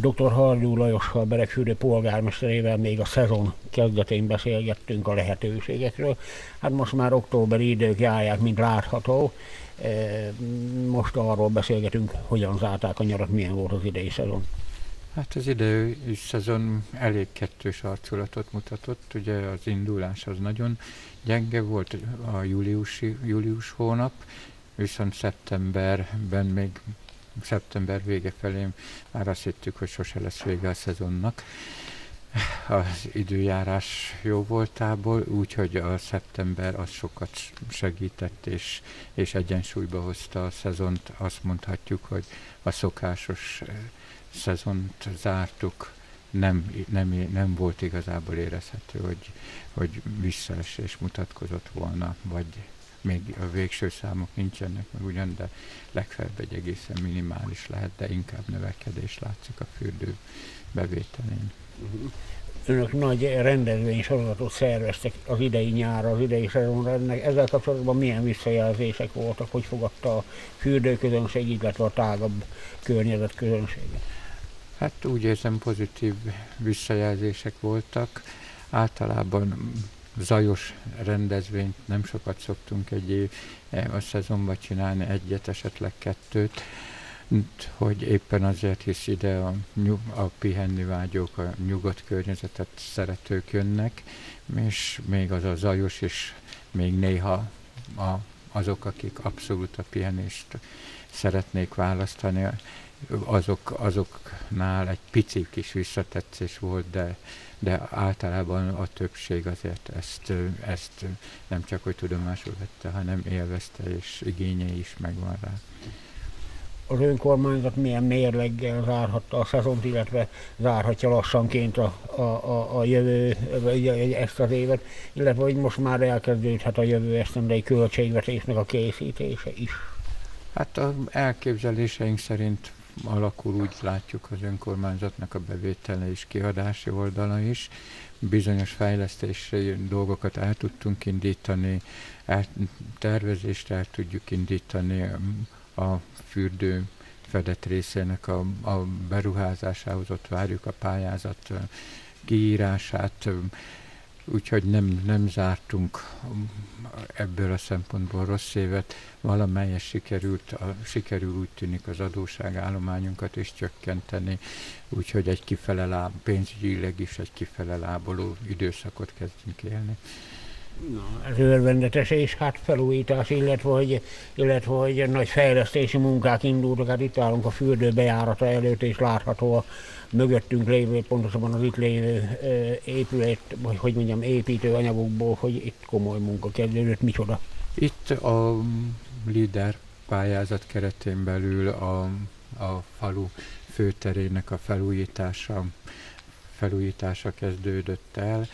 Dr. Hardú Lajossal, Beregfürdő polgármesterével még a szezon kezdetén beszélgettünk a lehetőségekről. Hát most már októberi idők járják, mint látható. E, most arról beszélgetünk, hogyan zárták a nyarat, milyen volt az idei szezon. Hát az idei szezon elég kettős arculatot mutatott, ugye az indulás az nagyon gyenge volt a júliusi, július hónap, viszont szeptemberben még szeptember vége felé már azt hittük, hogy sose lesz vége a szezonnak. Az időjárás jó voltából, úgyhogy a szeptember az sokat segített és, és egyensúlyba hozta a szezont. Azt mondhatjuk, hogy a szokásos eh, szezont zártuk, nem, nem, nem volt igazából érezhető, hogy, hogy visszaesés mutatkozott volna, vagy még a végső számok nincsenek meg ugyan, de legfeljebb egy egészen minimális lehet, de inkább növekedés látszik a fürdő bevételén. Önök nagy rendezvény sorozatot szerveztek az idei nyárra, az idei szezonra. Ennek ezzel kapcsolatban milyen visszajelzések voltak, hogy fogadta a fürdőközönség, illetve a tágabb környezet közönsége? Hát úgy érzem pozitív visszajelzések voltak. Általában zajos rendezvényt nem sokat szoktunk egy év, e, a szezonban csinálni, egyet, esetleg kettőt, hogy éppen azért hisz ide a, a pihenni vágyók, a nyugodt környezetet szeretők jönnek, és még az a zajos is, még néha a, azok, akik abszolút a pihenést szeretnék választani, azok, azoknál egy pici kis visszatetszés volt, de de általában a többség azért ezt, ezt nem csak hogy tudomásul vette, hanem élvezte, és igénye is megvan rá. Az önkormányzat milyen mérleggel zárhatta a szezont, illetve zárhatja lassanként a, a, a, a jövő, ezt az évet, illetve hogy most már elkezdődhet a jövő esztendei költségvetésnek a készítése is. Hát a elképzeléseink szerint alakul, úgy látjuk az önkormányzatnak a bevétele és kiadási oldala is. Bizonyos fejlesztési dolgokat el tudtunk indítani, el, tervezést el tudjuk indítani a fürdő fedett részének a, a beruházásához, ott várjuk a pályázat kiírását, úgyhogy nem, nem zártunk ebből a szempontból rossz évet, valamelyes sikerült, a, sikerül úgy tűnik az adóságállományunkat is csökkenteni, úgyhogy egy kifele láb, pénzügyileg is egy kifele láboló időszakot kezdünk élni. Na, ez örvendetes, és hát felújítás, illetve hogy, illetve hogy nagy fejlesztési munkák indultak, hát itt állunk a fürdő bejárata előtt, és látható a mögöttünk lévő, pontosabban az itt lévő épület, vagy hogy mondjam, építőanyagokból, hogy itt komoly munka kezdődött, micsoda? Itt a LIDER pályázat keretén belül a, a falu főterének a felújítása, felújítása kezdődött el.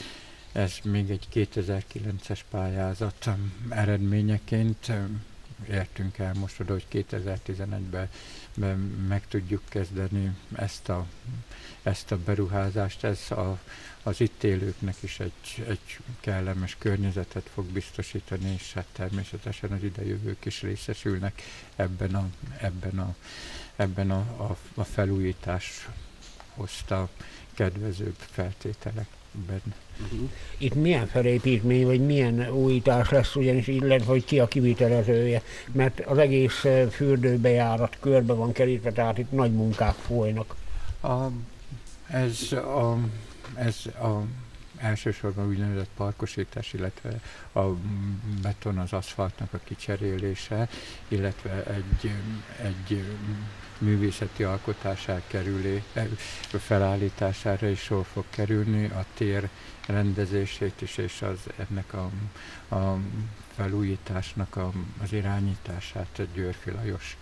Ez még egy 2009-es pályázat eredményeként értünk el most oda, hogy 2011-ben meg tudjuk kezdeni ezt a, ezt a beruházást. Ez a, az itt élőknek is egy, egy kellemes környezetet fog biztosítani, és hát természetesen az idejövők is részesülnek ebben a, ebben a, ebben a, a, a felújítás hozta kedvezőbb feltételek benne. Uh-huh. Itt milyen felépítmény, vagy milyen újítás lesz, ugyanis illetve, hogy ki a kivitelezője, mert az egész fürdőbejárat körbe van kerítve, tehát itt nagy munkák folynak. A, ez a, ez a elsősorban úgynevezett parkosítás, illetve a beton az aszfaltnak a kicserélése, illetve egy, egy művészeti alkotás elkerülé, felállítására is sor fog kerülni, a tér rendezését is, és az, ennek a, a felújításnak a, az irányítását Györfi Lajos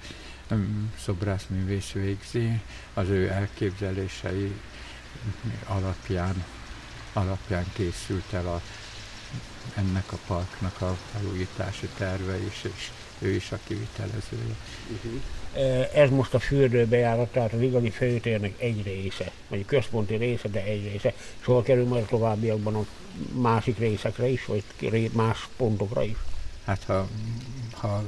szobrászművész végzi, az ő elképzelései alapján, alapján készült el a, ennek a parknak a felújítási terve is, és ő is a kivitelezője. Uh-huh. Ez most a fürdőbejárat, tehát az igazi főtérnek egy része, vagy a központi része, de egy része. Szóval kerül majd a továbbiakban a másik részekre is, vagy más pontokra is. Hát ha, ha,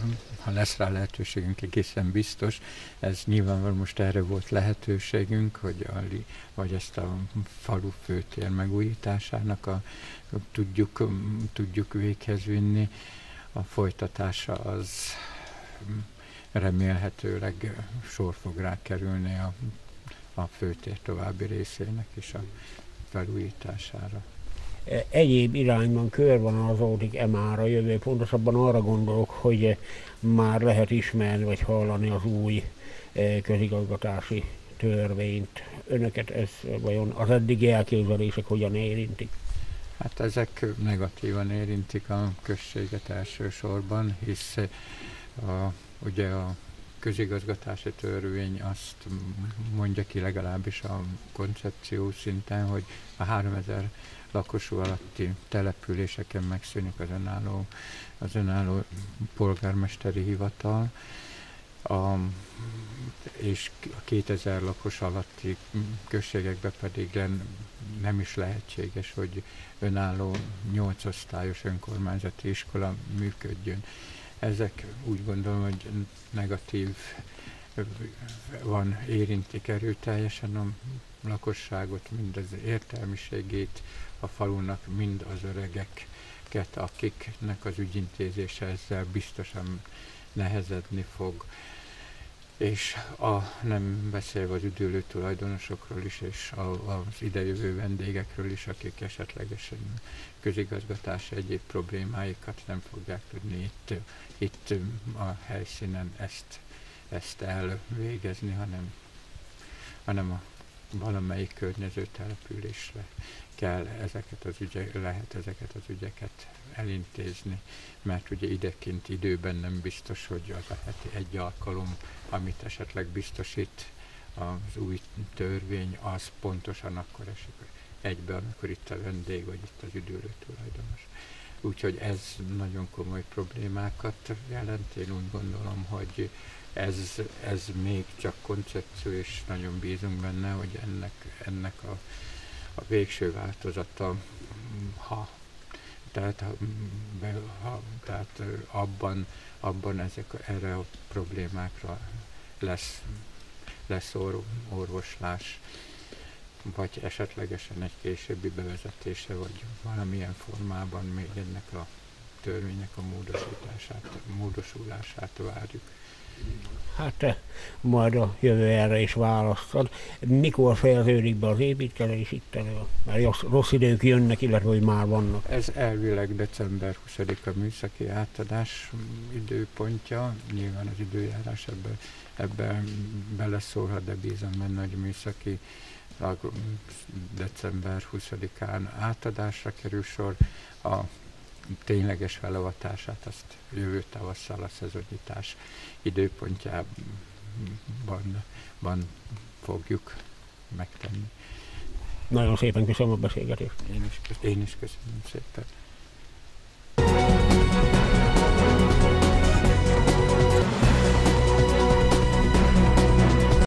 ha lesz rá lehetőségünk, egészen biztos. Ez nyilvánvalóan most erre volt lehetőségünk, hogy a, vagy ezt a falu főtér megújításának a, tudjuk, tudjuk véghez vinni. A folytatása az remélhetőleg sor fog rá kerülni a, a főtér további részének is a felújítására. Egyéb irányban körvonalazódik-e már a jövő? Pontosabban arra gondolok, hogy már lehet ismerni vagy hallani az új eh, közigazgatási törvényt. Önöket ez vajon az eddigi elképzelések hogyan érintik? Hát ezek negatívan érintik a községet elsősorban, hisz a, ugye a közigazgatási törvény azt mondja ki legalábbis a koncepció szinten, hogy a 3000 lakosú alatti településeken megszűnik az önálló, az önálló polgármesteri hivatal, a, és a 2000 lakos alatti községekben pedig nem is lehetséges, hogy önálló 8 osztályos önkormányzati iskola működjön. Ezek úgy gondolom, hogy negatív van, érintik erőteljesen a lakosságot, mind az értelmiségét a falunak, mind az öregeket, akiknek az ügyintézése ezzel biztosan nehezedni fog. És a, nem beszélve az üdülő tulajdonosokról is, és a, az idejövő vendégekről is, akik esetlegesen közigazgatási egyéb problémáikat nem fogják tudni itt, itt a helyszínen ezt, ezt elvégezni, hanem, hanem a valamelyik környező településre kell ezeket az ügyek, lehet ezeket az ügyeket elintézni, mert ugye idekint időben nem biztos, hogy az a heti egy alkalom, amit esetleg biztosít az új törvény, az pontosan akkor esik egybe, amikor itt a vendég, vagy itt az üdülő tulajdonos. Úgyhogy ez nagyon komoly problémákat jelent. Én úgy gondolom, hogy ez, ez még csak koncepció, és nagyon bízunk benne, hogy ennek, ennek a, a végső változata, ha tehát, ha, tehát abban, abban ezek, erre a problémákra lesz, lesz or, orvoslás, vagy esetlegesen egy későbbi bevezetése, vagy valamilyen formában még ennek a törvénynek a módosítását, módosulását várjuk. Hát eh, majd a jövő erre is választad. Mikor fejeződik be az építkezés itt elő? Mert rossz, rossz idők jönnek, illetve hogy már vannak. Ez elvileg december 20-a műszaki átadás időpontja. Nyilván az időjárás ebben ebbe beleszólhat, de bízom benne, hogy műszaki december 20-án átadásra kerül sor. A tényleges felavatását azt jövő tavasszal a szezonnyitás időpontjában van, fogjuk megtenni. Nagyon szépen köszönöm a beszélgetést. Én is, én is köszönöm szépen.